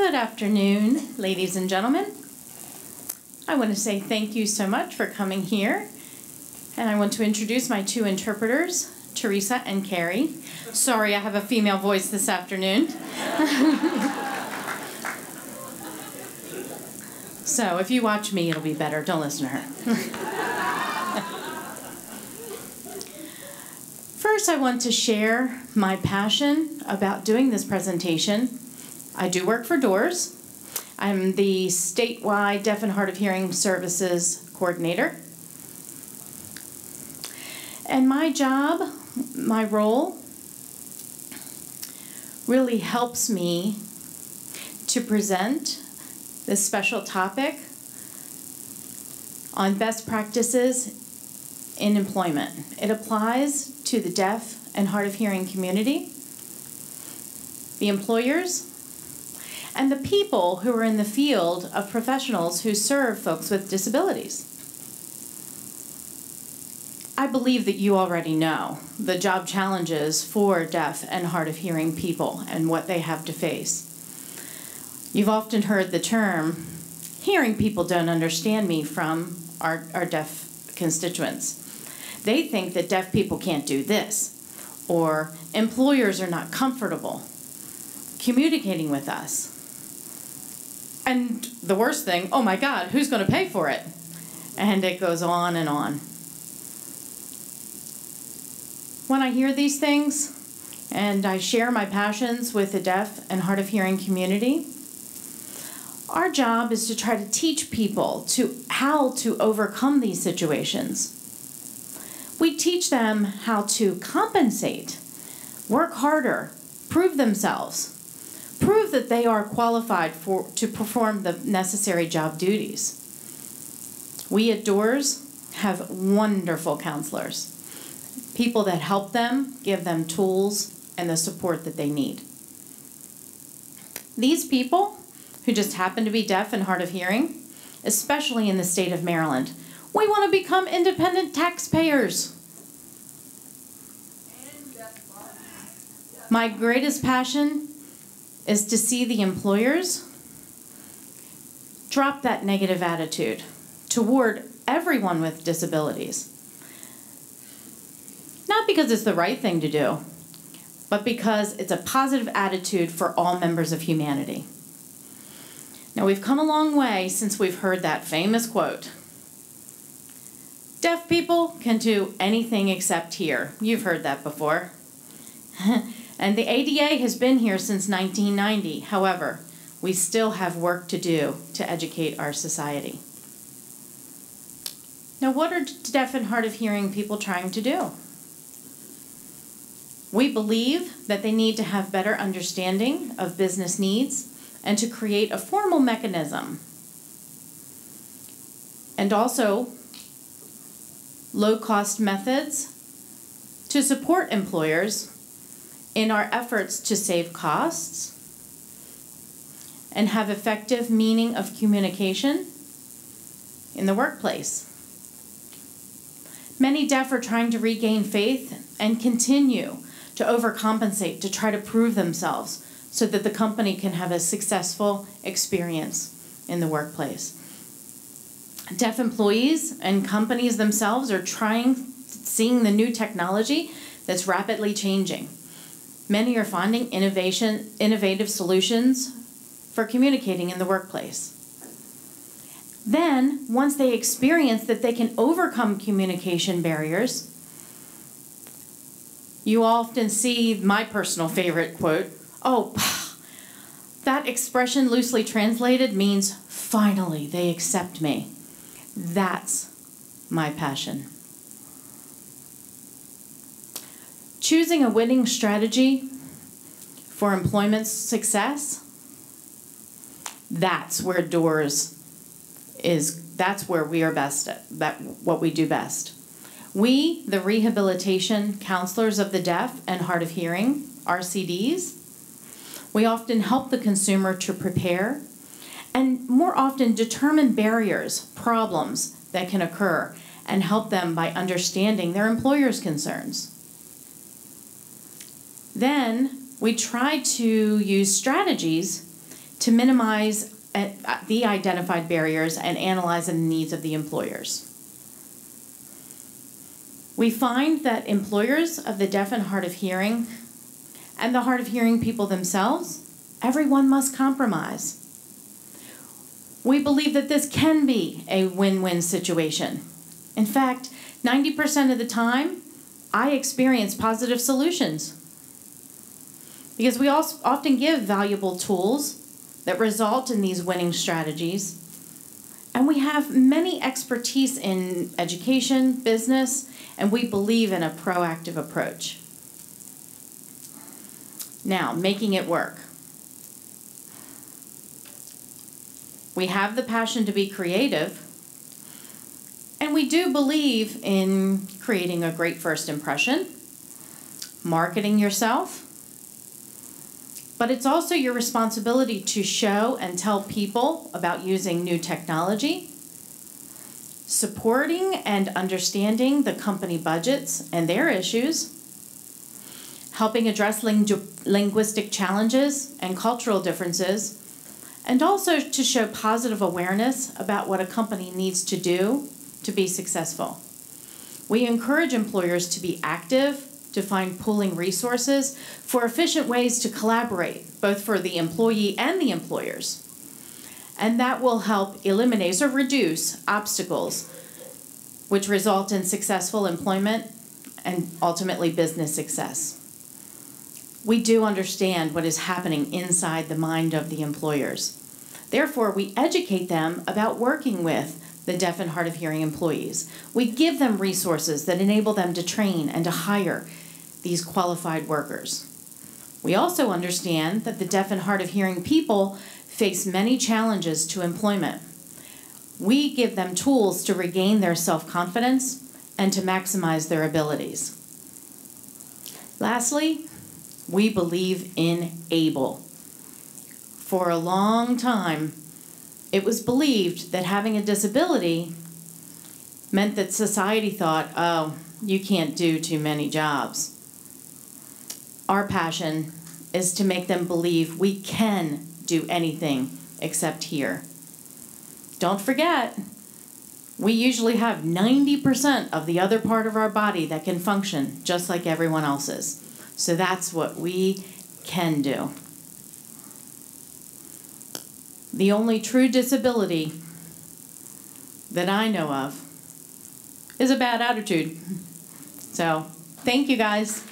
Good afternoon, ladies and gentlemen. I want to say thank you so much for coming here. And I want to introduce my two interpreters, Teresa and Carrie. Sorry, I have a female voice this afternoon. so if you watch me, it'll be better. Don't listen to her. First, I want to share my passion about doing this presentation. I do work for DORS. I'm the statewide Deaf and Hard of Hearing Services Coordinator. And my job, my role, really helps me to present this special topic on best practices in employment. It applies to the deaf and hard of hearing community, the employers, and the people who are in the field of professionals who serve folks with disabilities. I believe that you already know the job challenges for deaf and hard of hearing people and what they have to face. You've often heard the term, hearing people don't understand me from our, our deaf constituents. They think that deaf people can't do this, or employers are not comfortable communicating with us. And the worst thing, oh my God, who's going to pay for it? And it goes on and on. When I hear these things and I share my passions with the deaf and hard of hearing community, our job is to try to teach people to how to overcome these situations. We teach them how to compensate, work harder, prove themselves, prove that they are qualified for, to perform the necessary job duties. We at DORS have wonderful counselors, people that help them, give them tools, and the support that they need. These people, who just happen to be deaf and hard of hearing, especially in the state of Maryland, we want to become independent taxpayers. My greatest passion is to see the employers drop that negative attitude toward everyone with disabilities. Not because it's the right thing to do, but because it's a positive attitude for all members of humanity. Now, we've come a long way since we've heard that famous quote Deaf people can do anything except hear. You've heard that before. And the ADA has been here since 1990. However, we still have work to do to educate our society. Now, what are deaf and hard of hearing people trying to do? We believe that they need to have better understanding of business needs and to create a formal mechanism. And also, low cost methods to support employers in our efforts to save costs and have effective meaning of communication in the workplace. Many deaf are trying to regain faith and continue to overcompensate to try to prove themselves so that the company can have a successful experience in the workplace. Deaf employees and companies themselves are trying, seeing the new technology that's rapidly changing. Many are finding innovation, innovative solutions for communicating in the workplace. Then, once they experience that they can overcome communication barriers, you often see my personal favorite quote oh, that expression loosely translated means finally they accept me. That's my passion. Choosing a winning strategy for employment success, that's where DORS is that's where we are best at that what we do best. We, the rehabilitation counselors of the deaf and hard of hearing, RCDs, we often help the consumer to prepare and more often determine barriers, problems that can occur, and help them by understanding their employer's concerns. Then we try to use strategies to minimize uh, the identified barriers and analyze the needs of the employers. We find that employers of the deaf and hard of hearing and the hard of hearing people themselves, everyone must compromise. We believe that this can be a win win situation. In fact, 90% of the time, I experience positive solutions. Because we also often give valuable tools that result in these winning strategies. And we have many expertise in education, business, and we believe in a proactive approach. Now, making it work. We have the passion to be creative, and we do believe in creating a great first impression, marketing yourself, but it's also your responsibility to show and tell people about using new technology, supporting and understanding the company budgets and their issues, helping address ling linguistic challenges and cultural differences, and also to show positive awareness about what a company needs to do to be successful. We encourage employers to be active, to find pooling resources for efficient ways to collaborate, both for the employee and the employers. And that will help eliminate or reduce obstacles which result in successful employment and ultimately business success. We do understand what is happening inside the mind of the employers. Therefore, we educate them about working with the deaf and hard of hearing employees. We give them resources that enable them to train and to hire these qualified workers. We also understand that the deaf and hard of hearing people face many challenges to employment. We give them tools to regain their self confidence and to maximize their abilities. Lastly, we believe in ABLE. For a long time, it was believed that having a disability meant that society thought, oh, you can't do too many jobs. Our passion is to make them believe we can do anything except hear. Don't forget, we usually have 90% of the other part of our body that can function just like everyone else's. So that's what we can do. The only true disability that I know of is a bad attitude. So, thank you guys.